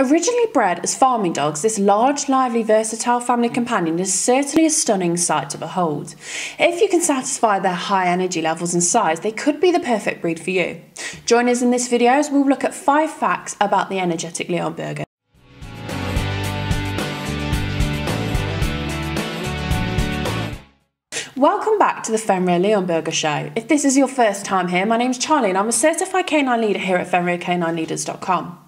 Originally bred as farming dogs, this large, lively, versatile family companion is certainly a stunning sight to behold. If you can satisfy their high energy levels and size, they could be the perfect breed for you. Join us in this video as we'll look at 5 facts about the energetic Leonberger. Welcome back to the Fenrir Leonberger Show. If this is your first time here, my name's Charlie and I'm a certified canine leader here at FenrirCanineLeaders.com.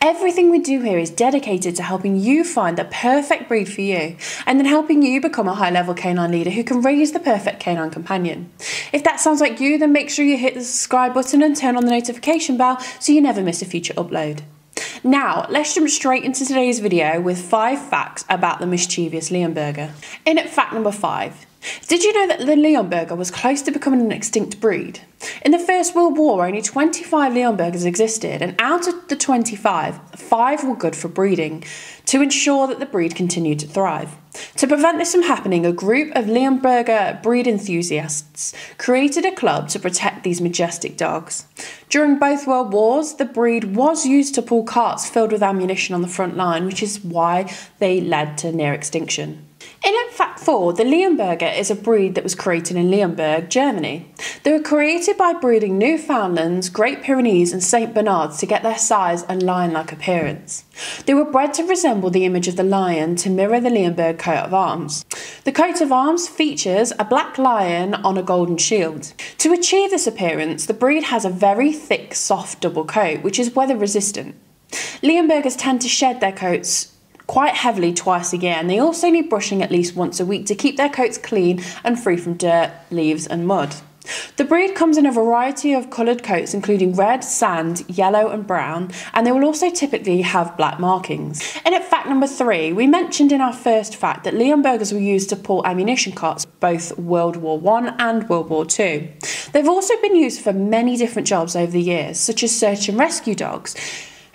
Everything we do here is dedicated to helping you find the perfect breed for you and then helping you become a high level canine leader who can raise the perfect canine companion. If that sounds like you, then make sure you hit the subscribe button and turn on the notification bell so you never miss a future upload. Now, let's jump straight into today's video with five facts about the mischievous Leonberger. In at fact number five, did you know that the Leonberger was close to becoming an extinct breed? In the First World War, only 25 Leonbergers existed, and out of the 25, five were good for breeding to ensure that the breed continued to thrive. To prevent this from happening, a group of Leonberger breed enthusiasts created a club to protect these majestic dogs. During both World Wars, the breed was used to pull carts filled with ammunition on the front line, which is why they led to near extinction. In fact 4, the Leonberger is a breed that was created in Leonberg, Germany. They were created by breeding Newfoundlands, Great Pyrenees, and St. Bernards to get their size and lion like appearance. They were bred to resemble the image of the lion to mirror the Leonberg coat of arms. The coat of arms features a black lion on a golden shield. To achieve this appearance, the breed has a very thick, soft double coat, which is weather resistant. Leonbergers tend to shed their coats quite heavily twice a year, and they also need brushing at least once a week to keep their coats clean and free from dirt, leaves, and mud. The breed comes in a variety of coloured coats, including red, sand, yellow, and brown, and they will also typically have black markings. And at fact number three, we mentioned in our first fact that Leonbergers were used to pull ammunition carts both World War One and World War Two. They've also been used for many different jobs over the years, such as search and rescue dogs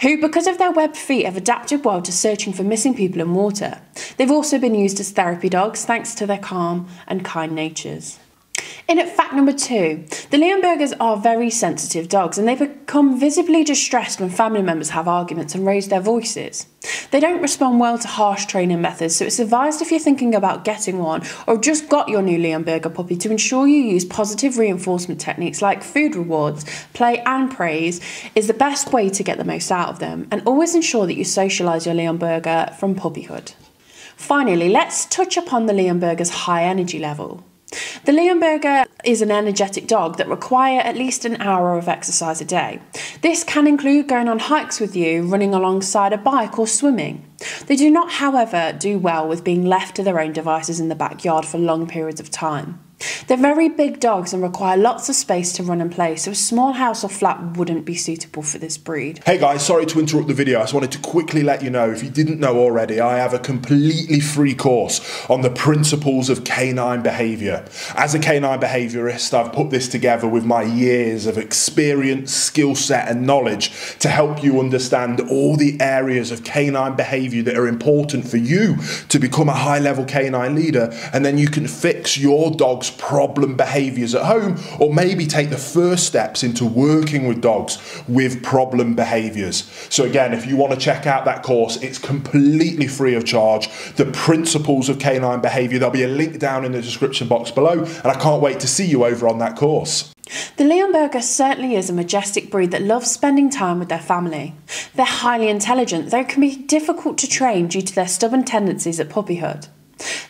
who, because of their webbed feet, have adapted well to searching for missing people in water. They've also been used as therapy dogs thanks to their calm and kind natures. In at fact number two, the Leonbergers are very sensitive dogs and they become visibly distressed when family members have arguments and raise their voices. They don't respond well to harsh training methods, so it's advised if you're thinking about getting one or just got your new Leonberger puppy to ensure you use positive reinforcement techniques like food rewards, play, and praise is the best way to get the most out of them, and always ensure that you socialise your Leonberger from puppyhood. Finally, let's touch upon the Leonberger's high energy level. The Leonberger is an energetic dog that require at least an hour of exercise a day. This can include going on hikes with you, running alongside a bike or swimming. They do not, however, do well with being left to their own devices in the backyard for long periods of time. They're very big dogs and require lots of space to run and play, so a small house or flat wouldn't be suitable for this breed. Hey guys, sorry to interrupt the video. I just wanted to quickly let you know, if you didn't know already, I have a completely free course on the principles of canine behaviour. As a canine behaviourist, I've put this together with my years of experience, skill set, and knowledge to help you understand all the areas of canine behaviour that are important for you to become a high level canine leader, and then you can fix your dog's problem behaviors at home, or maybe take the first steps into working with dogs with problem behaviors. So, again, if you want to check out that course, it's completely free of charge. The principles of canine behavior, there'll be a link down in the description box below, and I can't wait to see you over on that course. The Leonberger certainly is a majestic breed that loves spending time with their family. They're highly intelligent, though can be difficult to train due to their stubborn tendencies at puppyhood.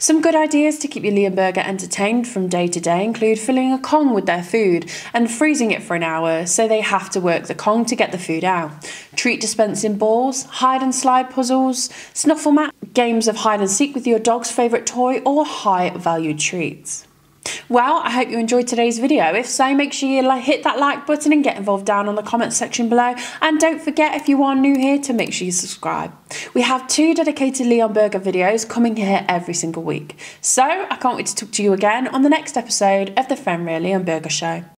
Some good ideas to keep your Leonberger entertained from day to day include filling a Kong with their food and freezing it for an hour so they have to work the Kong to get the food out. Treat dispensing balls, hide and slide puzzles, snuffle mat, games of hide and seek with your dog's favourite toy, or high value treats. Well, I hope you enjoyed today's video. If so, make sure you hit that like button and get involved down on the comments section below. And don't forget, if you are new here, to make sure you subscribe. We have two dedicated Leonberger videos coming here every single week. So I can't wait to talk to you again on the next episode of the Fenrir Leonberger Show.